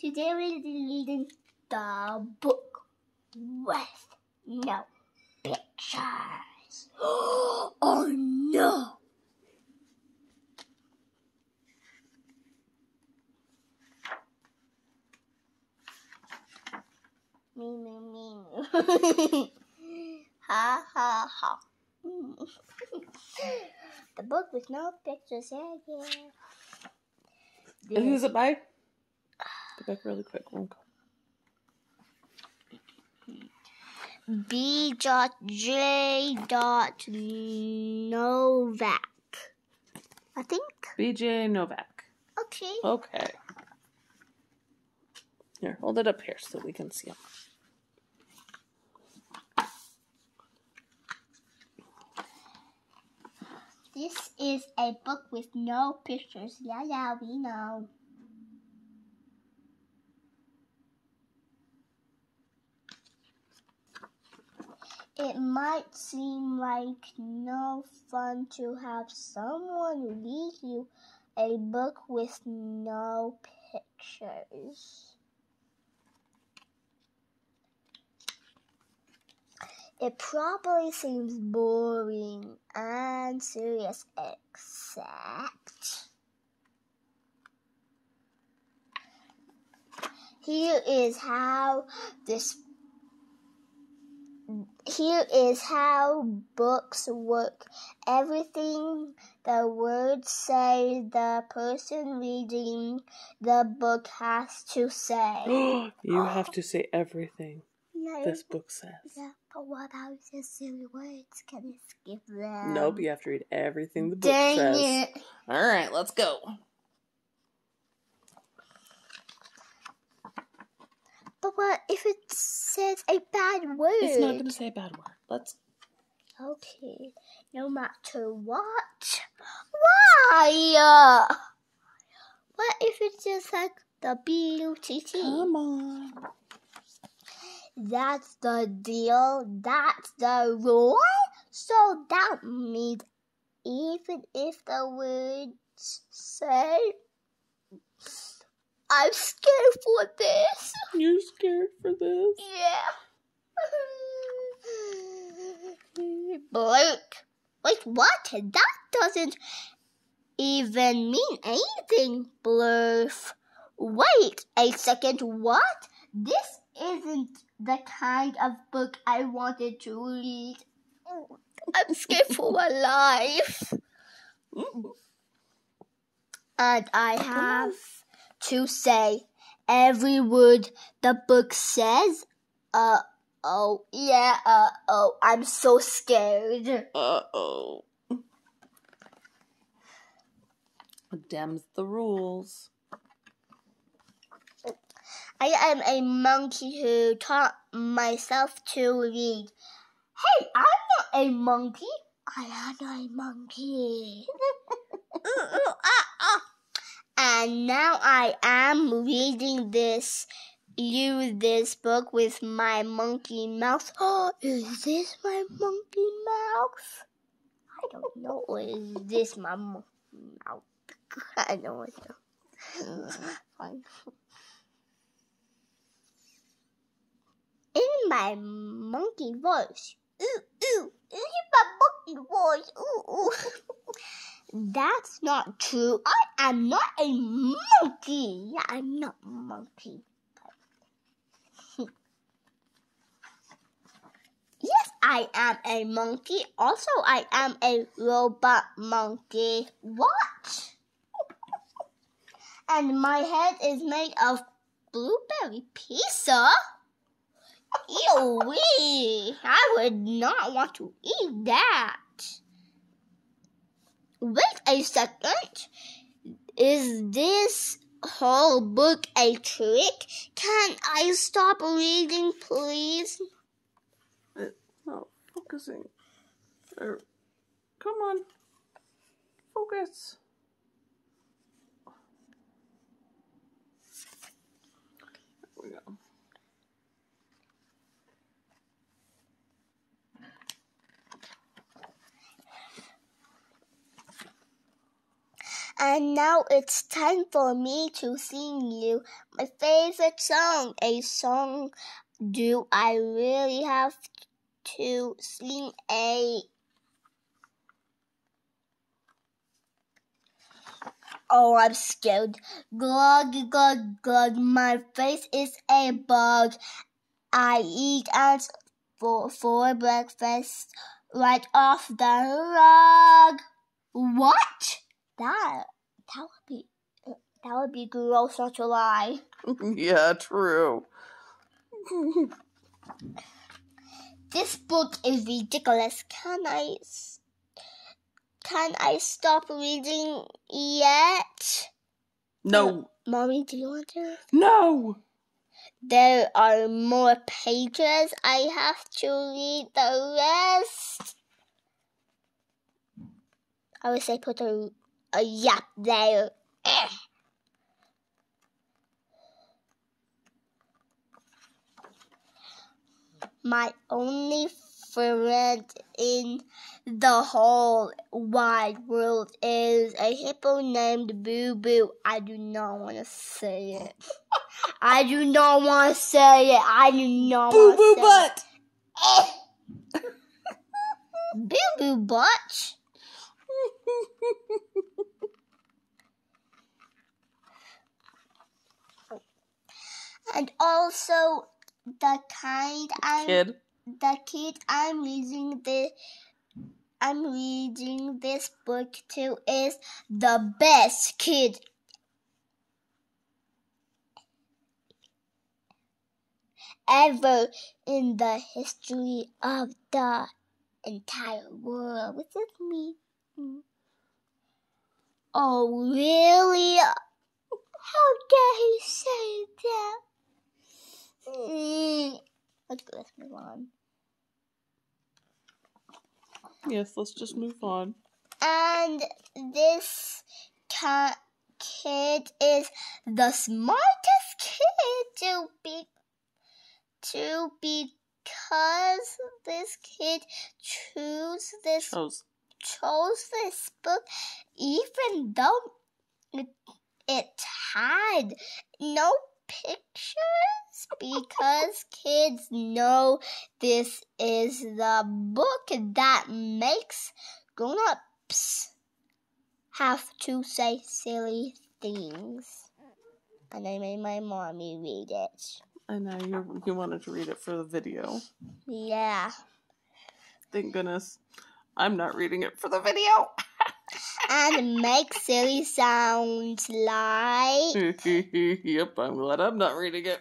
Today we're reading the book with no pictures. oh no! Me, me, me, ha, ha, ha. the book with no pictures. Yeah, yeah. Who's it by? Back really quick. One. B. Dot J. Dot Novak. I think. BJ Novak. Okay. Okay. Here, hold it up here so we can see him. This is a book with no pictures. Yeah, yeah, we know. It might seem like no fun to have someone read you a book with no pictures. It probably seems boring and serious, except here is how this here is how books work. Everything the words say, the person reading the book has to say. you have to say everything No, this book says. yeah, but what about the silly words? Can I skip them? Nope, you have to read everything the book Dang says. it. All right, let's go. But what if it says a bad word? It's not going to say a bad word. Let's. Okay, no matter what. Why? What if it's just like the B U T T? Come on. That's the deal. That's the rule. So that means even if the words say, I'm scared for this. You're scared for this? Yeah. Blake. Wait, what? That doesn't even mean anything, Blurf. Wait a second, what? This isn't the kind of book I wanted to read. I'm scared for my life. And I have to say every word the book says. Uh oh, yeah, uh oh, I'm so scared. Uh oh. Dem's the rules. I am a monkey who taught myself to read. Hey, I'm not a monkey. I am a monkey. Ooh, ooh, ah, ah. And now I am reading this, you this book with my monkey mouth. Oh, is this my monkey mouth? I don't know. Is this my monkey mouth? I don't know. Fine. in my monkey voice. Ooh, ooh, in my monkey voice. Ooh, ooh. That's not true. I am not a monkey. Yeah, I'm not a monkey. yes, I am a monkey. Also, I am a robot monkey. What? and my head is made of blueberry pizza. Ew. I would not want to eat that. A second. Is this whole book a trick? Can I stop reading, please? It's not focusing. Er, come on. Focus. There we go. And now it's time for me to sing you my favorite song. A song. Do I really have to sing a Oh, I'm scared. Glug, glug, glug. My face is a bug. I eat ants for, for breakfast right off the rug. What? That that would be that would be gross, not to lie. yeah, true. this book is ridiculous. Can I? Can I stop reading yet? No. Mommy, do you want to? No. There are more pages. I have to read the rest. I wish I put a, a yap there. My only friend in the whole wide world is a hippo named Boo Boo. I do not want to say it. I do not want to say it. I do not Boo want to boo say butt. it. Boo Boo Butt. And also the kind I'm Kid. the kid I'm reading the I'm reading this book to is the best kid ever in the history of the entire world. What's this mean? Mm. Oh, really? How dare he say that? Mm. Let's. Let's move on. Yes, let's just move on. And this ca- kid is the smartest kid to be to be because this kid choose this Chose. chose this book even though it, it had no pictures because kids know this is the book that makes grown-ups have to say silly things. And I made my mommy read it. I know you you wanted to read it for the video. Yeah. Thank goodness. I'm not reading it for the video. And make silly sounds like yep, I'm glad I'm not reading it.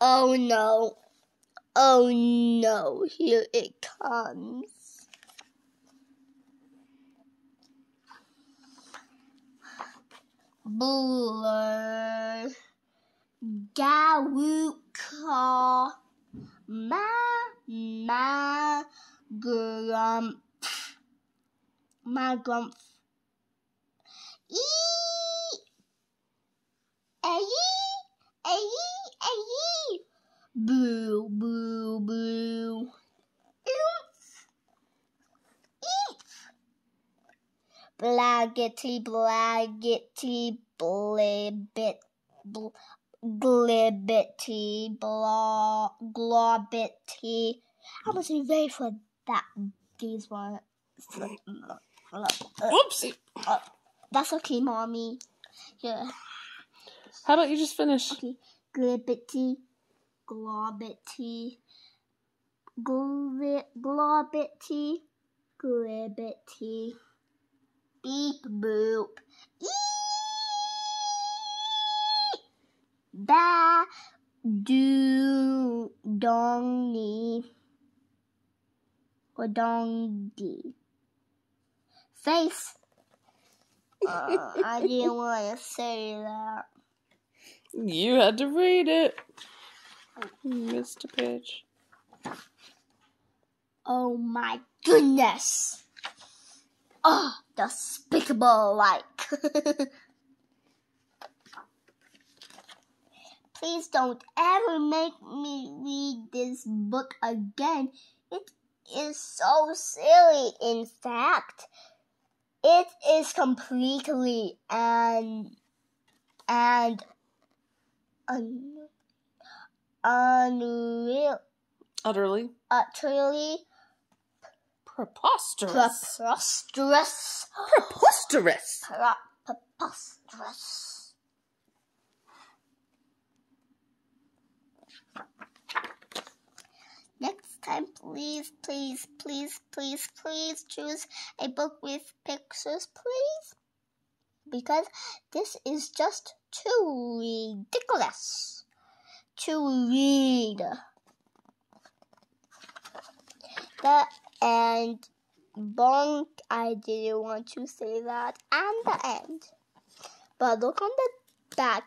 Oh no. Oh no. Here it comes. Buller. Gawuka. Ma. Ma. Grump. Ma grump. Eee. Ayee. Ayee. Ayee. Boo. Boo. Boo. Oomph. Eef. Blaggety. Blaggety. Blibbit. Bl- Glibbity. Globbity. I was ready for that. These ones. Whoopsie. Uh, that's okay, mommy. Here. How about you just finish? Okay. Glibbity, globbity, gli- globbity, glibbity, beep boop, ee, ba, do, dongy, or dongy. Face. Uh, I didn't want to say that. You had to read it. You missed a page. Oh my goodness! Oh, despicable like. Please don't ever make me read this book again. It is so silly. In fact, It is completely and and un, unreal, Utterly utterly preposterous. preposterous. Preposterous. Pre- preposterous. Next time, please, please, please, please, please choose a book with pictures, please. Because this is just too ridiculous to read. The and bonk, I didn't want to say that, and the end. But look on the back.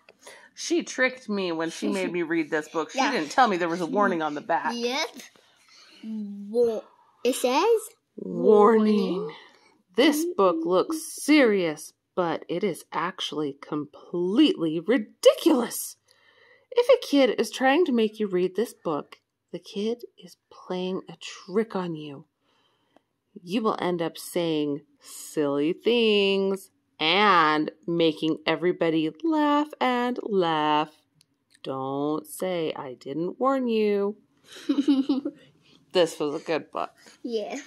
She tricked me when she made me read this book. She Yeah. didn't tell me there was a warning on the back. Yep. Wo- It says Warning. This book looks serious, but it is actually completely ridiculous. If a kid is trying to make you read this book, the kid is playing a trick on you. You will end up saying silly things and making everybody laugh and laugh. Don't say I didn't warn you. This was a good book. Yeah.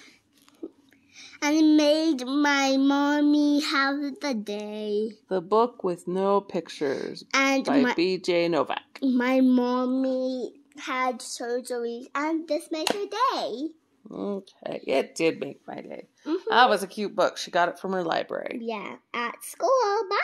And it made my mommy have the day. The book with no pictures And by my, B.J. Novak. my mommy had surgery and this made her day. Okay, it did make my day. Mhm. That was a cute book. She got it from her library. Yeah, at school. Bye.